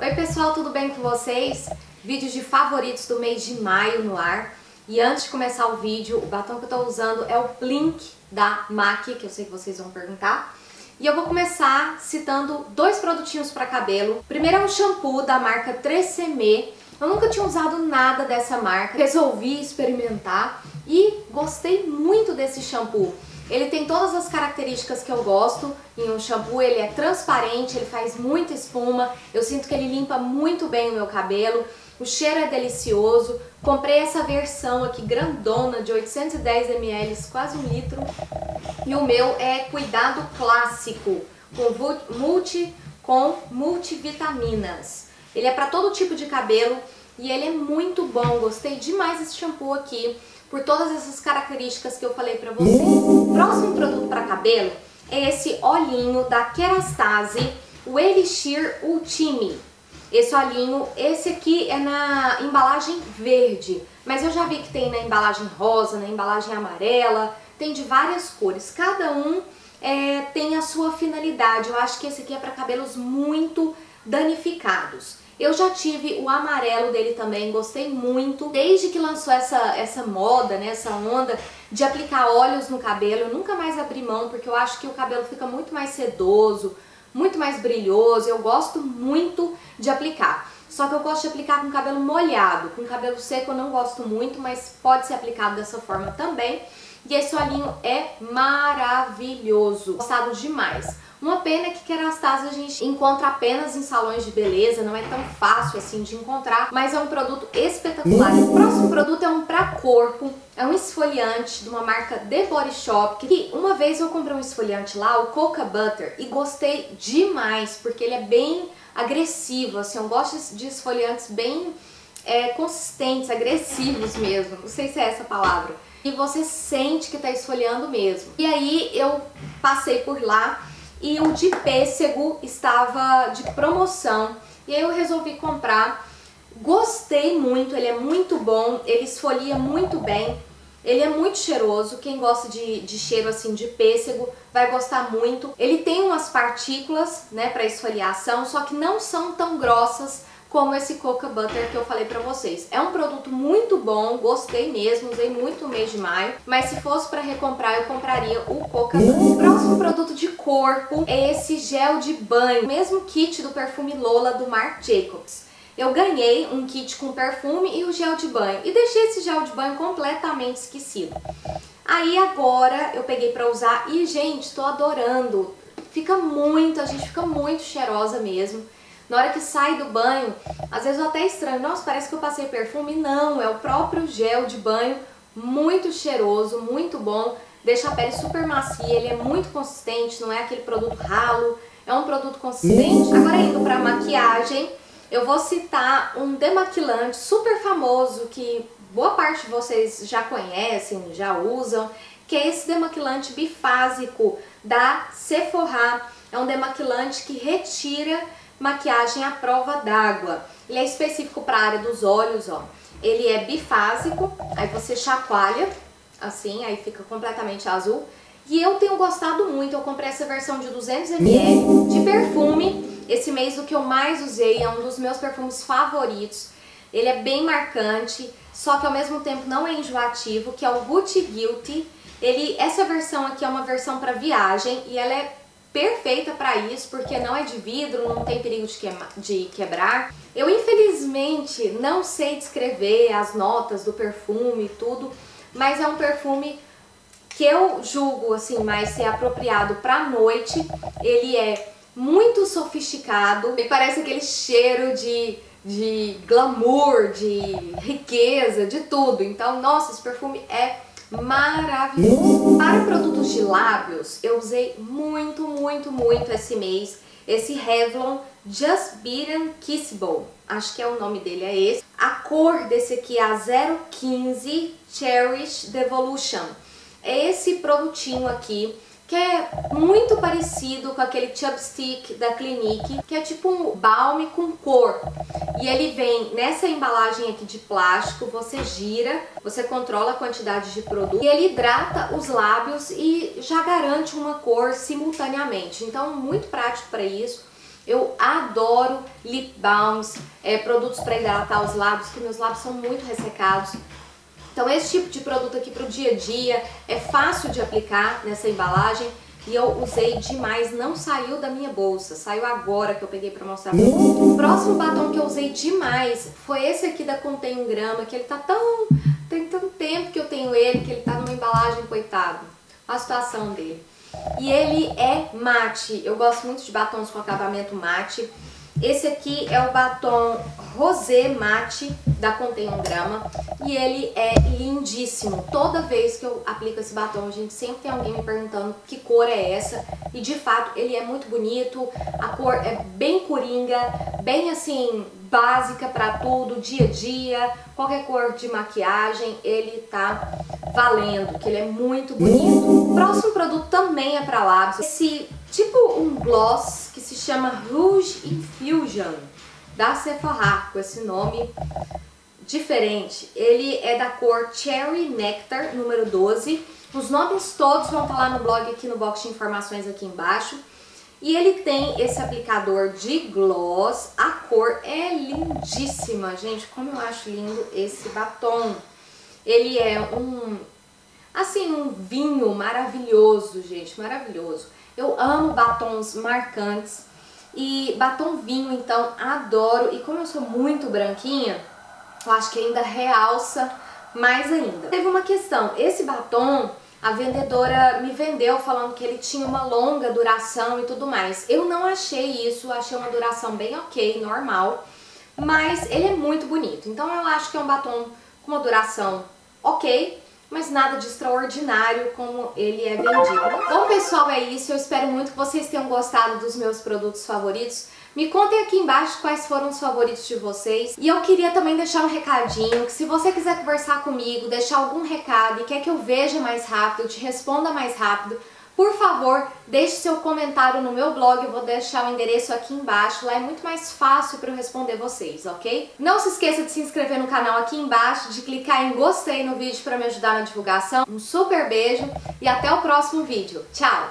Oi pessoal, tudo bem com vocês? Vídeos de favoritos do mês de maio no ar. E antes de começar o vídeo, o batom que eu tô usando é o Blink da MAC, que eu sei que vocês vão perguntar. E eu vou começar citando dois produtinhos para cabelo. Primeiro é um shampoo da marca 3CM. Eu nunca tinha usado nada dessa marca, resolvi experimentar e gostei muito desse shampoo. Ele tem todas as características que eu gosto. Em um shampoo, ele é transparente, ele faz muita espuma, eu sinto que ele limpa muito bem o meu cabelo, o cheiro é delicioso. Comprei essa versão aqui grandona de 810ml, quase um litro, e o meu é cuidado clássico, com multi, com multivitaminas. Ele é para todo tipo de cabelo e ele é muito bom, gostei demais desse shampoo aqui por todas essas características que eu falei pra vocês. O próximo produto para cabelo é esse olhinho da Kerastase, o Elixir Ultime. Esse olhinho, esse aqui é na embalagem verde, mas eu já vi que tem na embalagem rosa, na embalagem amarela, tem de várias cores. Cada um é, tem a sua finalidade. Eu acho que esse aqui é para cabelos muito danificados. Eu já tive o amarelo dele também, gostei muito. Desde que lançou essa, essa moda, né, essa onda de aplicar óleos no cabelo, eu nunca mais abri mão, porque eu acho que o cabelo fica muito mais sedoso, muito mais brilhoso. Eu gosto muito de aplicar. Só que eu gosto de aplicar com cabelo molhado. Com cabelo seco eu não gosto muito, mas pode ser aplicado dessa forma também. E esse olhinho é maravilhoso. Gostado demais. Uma pena que Kerastase a gente encontra apenas em salões de beleza, não é tão fácil assim de encontrar, mas é um produto espetacular. O próximo produto é um pra corpo, é um esfoliante de uma marca The Body Shop, que uma vez eu comprei um esfoliante lá, o Coca Butter, e gostei demais, porque ele é bem agressivo, assim, eu gosto de esfoliantes bem é, consistentes, agressivos mesmo, não sei se é essa palavra. E você sente que tá esfoliando mesmo. E aí eu passei por lá e o de pêssego estava de promoção e aí eu resolvi comprar. Gostei muito, ele é muito bom, ele esfolia muito bem, ele é muito cheiroso, quem gosta de, de cheiro assim de pêssego vai gostar muito. Ele tem umas partículas, né, para esfoliação, só que não são tão grossas como esse Coca Butter que eu falei pra vocês. É um produto muito bom, gostei mesmo, usei muito no mês de maio, mas se fosse pra recomprar, eu compraria o Coca Butter. O próximo produto de corpo é esse gel de banho, mesmo kit do perfume Lola do Marc Jacobs. Eu ganhei um kit com perfume e o gel de banho e deixei esse gel de banho completamente esquecido. Aí agora eu peguei pra usar e, gente, tô adorando. Fica muito, a gente fica muito cheirosa mesmo. Na hora que sai do banho, às vezes eu até estranho, nossa, parece que eu passei perfume. Não, é o próprio gel de banho, muito cheiroso, muito bom, deixa a pele super macia, ele é muito consistente, não é aquele produto ralo, é um produto consistente. Agora indo pra maquiagem, eu vou citar um demaquilante super famoso que boa parte de vocês já conhecem, já usam, que é esse demaquilante bifásico da Sephora. É um demaquilante que retira maquiagem à prova d'água. Ele é específico para a área dos olhos, ó. Ele é bifásico, aí você chacoalha, assim, aí fica completamente azul. E eu tenho gostado muito, eu comprei essa versão de 200ml de perfume. Esse mês o que eu mais usei, é um dos meus perfumes favoritos. Ele é bem marcante, só que ao mesmo tempo não é enjoativo, que é o Gucci Guilty. Ele, essa versão aqui é uma versão para viagem e ela é perfeita para isso, porque não é de vidro, não tem perigo de, de quebrar. Eu infelizmente não sei descrever as notas do perfume e tudo, mas é um perfume que eu julgo assim mais ser apropriado para noite. Ele é muito sofisticado, me parece aquele cheiro de, de glamour, de riqueza, de tudo. Então, nossa, esse perfume é maravilhoso. Para produtos de lábios, eu usei muito, muito, muito esse mês esse Revlon Just Beaten Kissable. Acho que é o nome dele, é esse. A cor desse aqui é a 015 Cherish Devolution. É esse produtinho aqui que é muito parecido com aquele chapstick da Clinique, que é tipo um balme com cor. E ele vem nessa embalagem aqui de plástico, você gira, você controla a quantidade de produto e ele hidrata os lábios e já garante uma cor simultaneamente. Então, muito prático para isso. Eu adoro lip balms, é, produtos para hidratar os lábios, que meus lábios são muito ressecados. Então esse tipo de produto aqui para o dia a dia é fácil de aplicar nessa embalagem e eu usei demais, não saiu da minha bolsa, saiu agora que eu peguei pra mostrar vocês. O próximo batom que eu usei demais foi esse aqui da Contém 1 grama, que ele tá tão... tem tanto tempo que eu tenho ele, que ele tá numa embalagem, coitado. A situação dele. E ele é mate, eu gosto muito de batons com acabamento mate. Esse aqui é o batom Rosé Mate da Contém 1 grama. E ele é lindíssimo. Toda vez que eu aplico esse batom, gente, sempre tem alguém me perguntando que cor é essa. E de fato ele é muito bonito, a cor é bem coringa, bem assim, básica para tudo, dia a dia, qualquer cor de maquiagem, ele tá valendo, que ele é muito bonito. O próximo produto também é para lábios, esse tipo um gloss se chama Rouge Infusion da Sephora, com esse nome diferente. Ele é da cor Cherry Nectar, número 12. Os nomes todos vão estar lá no blog, aqui no box de informações aqui embaixo. E ele tem esse aplicador de gloss, a cor é lindíssima, gente, como eu acho lindo esse batom. Ele é um, assim, um vinho maravilhoso, gente, maravilhoso. Eu amo batons marcantes e batom vinho, então, adoro. E como eu sou muito branquinha, eu acho que ainda realça mais ainda. Teve uma questão, esse batom a vendedora me vendeu falando que ele tinha uma longa duração e tudo mais. Eu não achei isso, achei uma duração bem ok, normal, mas ele é muito bonito. Então eu acho que é um batom com uma duração ok, mas nada de extraordinário como ele é vendido. Bom pessoal, é isso. Eu espero muito que vocês tenham gostado dos meus produtos favoritos. Me contem aqui embaixo quais foram os favoritos de vocês. E eu queria também deixar um recadinho, que se você quiser conversar comigo, deixar algum recado e quer que eu veja mais rápido, te responda mais rápido, por favor, deixe seu comentário no meu blog, eu vou deixar o endereço aqui embaixo, lá é muito mais fácil para eu responder vocês, ok? Não se esqueça de se inscrever no canal aqui embaixo, de clicar em gostei no vídeo para me ajudar na divulgação. Um super beijo e até o próximo vídeo. Tchau!